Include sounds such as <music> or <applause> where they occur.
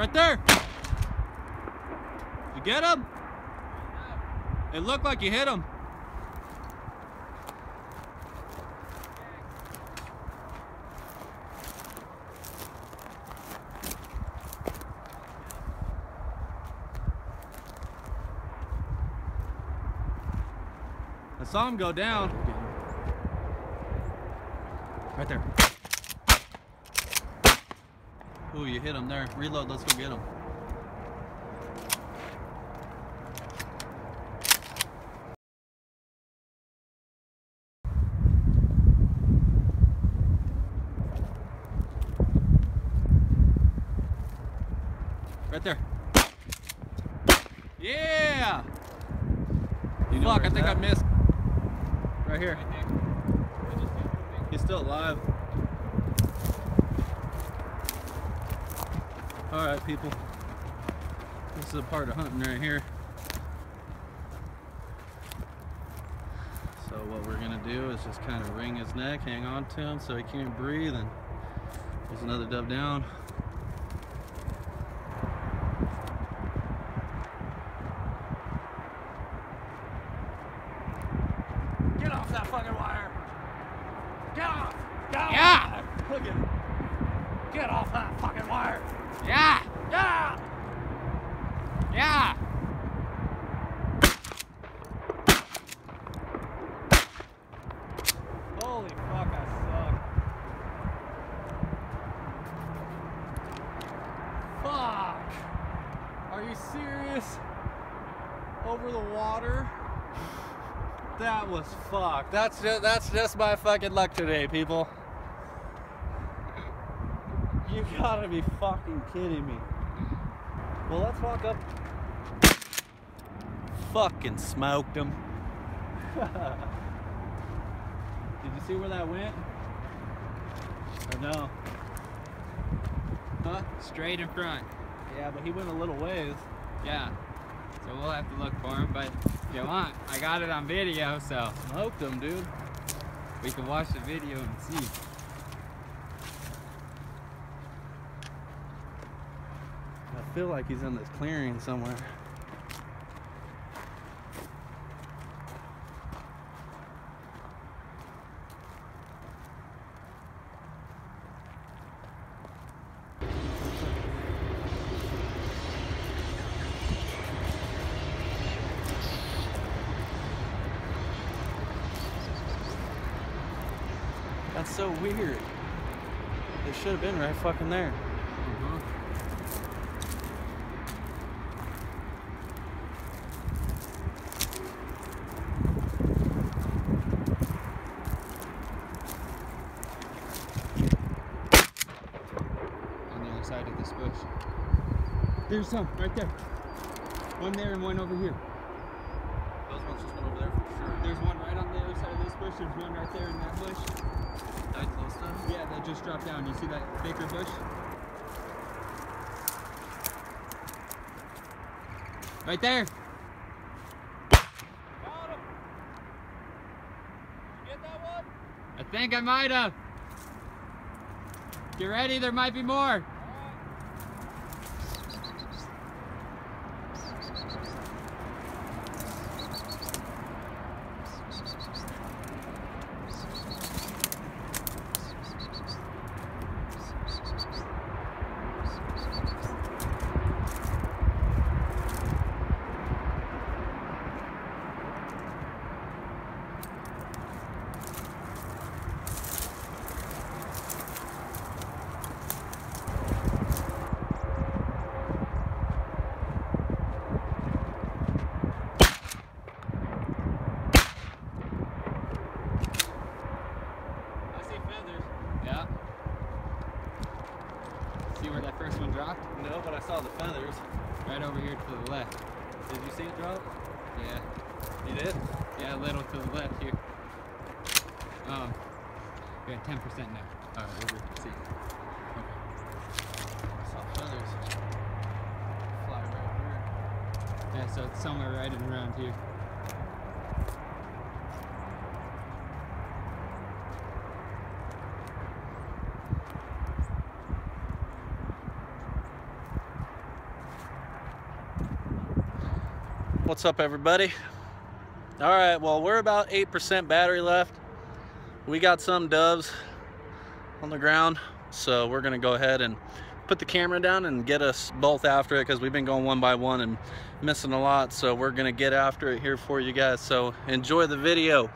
Right there. You get him? It looked like you hit him. I saw him go down. Right there. Ooh, you hit him there. Reload, let's go get him. Right there. Yeah! You know Fuck, I think I missed. Right here. He's still alive. Alright, people. This is a part of hunting right here. So what we're gonna do is just kind of wring his neck, hang on to him so he can't breathe, and there's another dove down. Get off that fucking wire! Get off! Get off! Yeah! Look at him! Get off that fucking wire! Yeah! Yeah! Yeah! Holy fuck, I suck. Fuck! Are you serious? Over the water? That was fuck. That's just that's just my fucking luck today, people. You gotta be fucking kidding me. Well, let's walk up. Fucking smoked him. <laughs> Did you see where that went? Or no? Huh? Straight in front. Yeah, but he went a little ways. Yeah. So we'll have to look for him, but if you want, I got it on video, so Smoked him, dude. we can watch the video and see. Feel like he's in this clearing somewhere. That's so weird. They should have been right fucking there. On the other side of this bush. There's some right there. One there and one over here. Those ones just went over there for sure. There's one right on the other side of this bush. There's one right there in that bush. Died close to him. Yeah, that just dropped down. You see that bigger bush? Right there. Got him. You get that one? I think I might have. Get ready, there might be more. I see feathers. Yeah. See where that first one dropped? No, but I saw the feathers. Right over here to the left. Did you see it drop? Yeah. You did? Yeah, a little to the left here. Um, we got 10% now. Alright, we'll see. Okay. I saw feathers fly right here. Yeah, so it's somewhere right around here. What's up, everybody? All right, well, we're about 8% battery left. We got some doves on the ground, so we're gonna go ahead and put the camera down and get us both after it because we've been going one by one and missing a lot. So we're gonna get after it here for you guys. So enjoy the video.